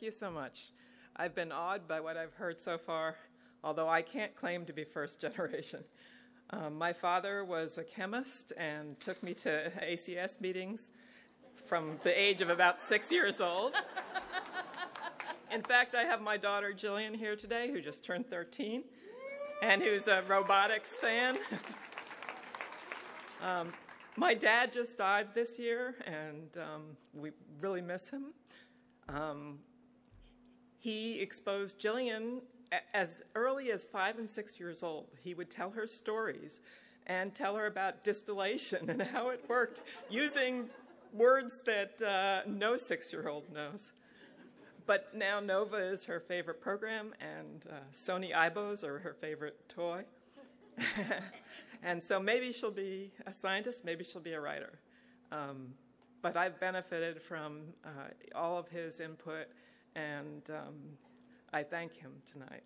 Thank you so much. I've been awed by what I've heard so far, although I can't claim to be first generation. Um, my father was a chemist and took me to ACS meetings from the age of about six years old. In fact, I have my daughter Jillian here today, who just turned 13, and who's a robotics fan. um, my dad just died this year, and um, we really miss him. Um, he exposed Jillian as early as five and six years old. He would tell her stories and tell her about distillation and how it worked using words that uh, no six year old knows. But now Nova is her favorite program, and uh, Sony Aibos are her favorite toy. and so maybe she'll be a scientist, maybe she'll be a writer. Um, but I've benefited from uh, all of his input, and um, I thank him tonight.